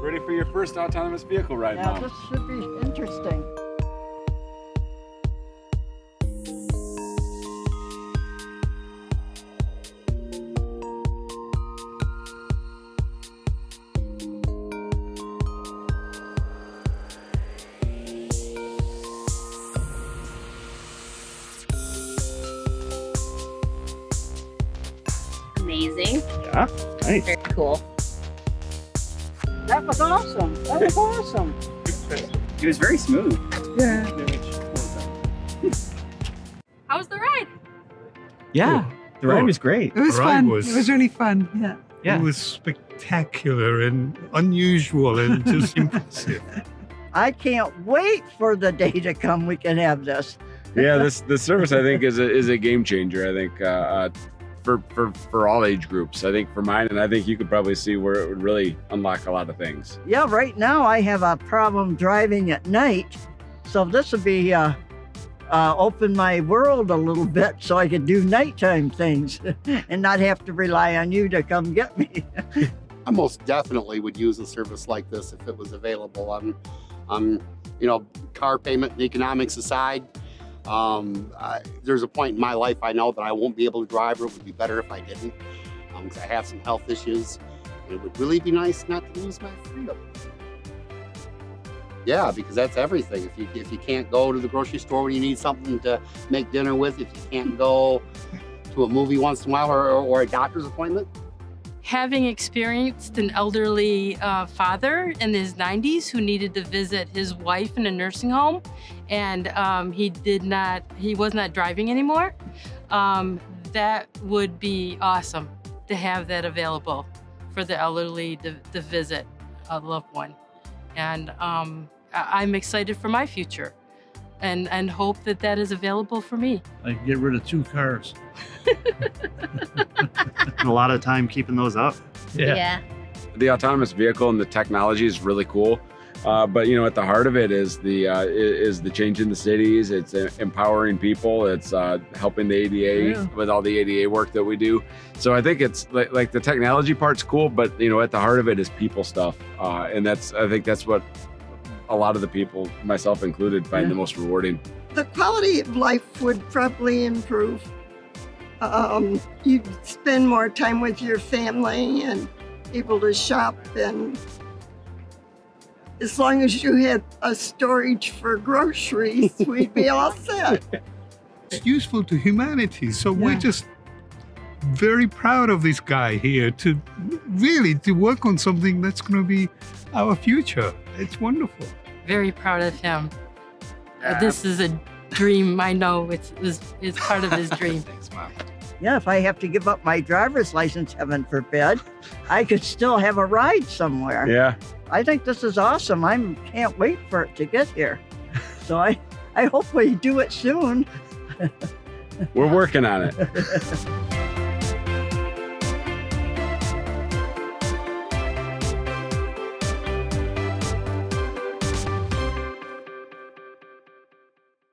Ready for your first autonomous vehicle ride, Now, Mom? this should be interesting. Amazing. Yeah, nice. Very cool. That was awesome. That was awesome. It was very smooth. Yeah. How was the ride? Yeah, the ride was great. It was Ride fun. was- It was really fun. Yeah. Yeah. It was spectacular and unusual and just impressive. I can't wait for the day to come we can have this. yeah, this this service I think is a is a game changer. I think uh, uh, for for for all age groups. I think for mine, and I think you could probably see where it would really unlock a lot of things. Yeah, right now I have a problem driving at night. So this would be uh, uh, open my world a little bit so I could do nighttime things and not have to rely on you to come get me. I most definitely would use a service like this if it was available. I'm, I'm you know, car payment and economics aside, um, I, there's a point in my life I know that I won't be able to drive, or it would be better if I didn't, because I have some health issues. It would really be nice not to lose my freedom. Yeah, because that's everything. If you if you can't go to the grocery store when you need something to make dinner with, if you can't go to a movie once in a while or, or a doctor's appointment, having experienced an elderly uh, father in his 90s who needed to visit his wife in a nursing home and um, he did not he was not driving anymore um, that would be awesome to have that available for the elderly to, to visit a loved one. And um, i'm excited for my future and and hope that that is available for me I can get rid of two cars. A lot of time keeping those up. Yeah. The autonomous vehicle and the technology is really cool. Uh, but you know, at the heart of it is the uh, is the change in the cities. It's uh, empowering people. It's uh, helping the ADA Yeah. with all the ADA work that we do. So I think it's like, like the technology part's cool, but you know, at the heart of it is people stuff, uh, and that's I think that's what a lot of the people, myself included, find Yeah. the most rewarding. the quality of life would probably improve. Um, you'd spend more time with your family and able to shop and as long as you had a storage for groceries, we'd be all set. It's useful to humanity. So Yeah. we're just very proud of this guy here to really to work on something that's going to be our future. It's wonderful. very proud of him Uh, this is a dream i know it's, it's, it's part of his dream Thanks, Mom. Yeah, if I have to give up my driver's license, heaven forbid, I could still have a ride somewhere. Yeah. I think this is awesome. I can't wait for it to get here. So I, I hope we do it soon. We're working on it.